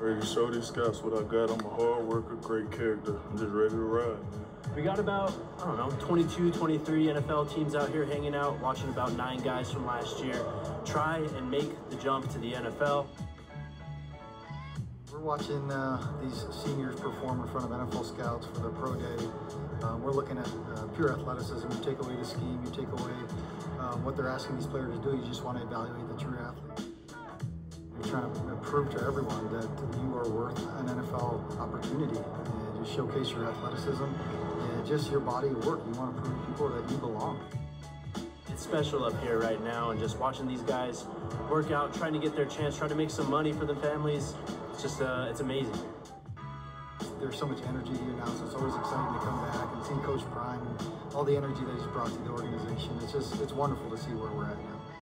Ready to show these scouts what I got. I'm a hard worker, great character. I'm just ready to ride, man. We got about, I don't know, 22, 23 NFL teams out here hanging out, watching about nine guys from last year try and make the jump to the NFL. We're watching uh, these seniors perform in front of NFL scouts for their pro day. Uh, we're looking at uh, pure athleticism. You take away the scheme, you take away um, what they're asking these players to do. You just want to evaluate the true athlete. Trying to prove to everyone that you are worth an NFL opportunity. And just showcase your athleticism and just your body of work. You want to prove to people that you belong. It's special up here right now, and just watching these guys work out, trying to get their chance, trying to make some money for the families. It's just, uh, it's amazing. There's so much energy here now, so it's always exciting to come back and see Coach Prime and all the energy that he's brought to the organization. It's just, it's wonderful to see where we're at now.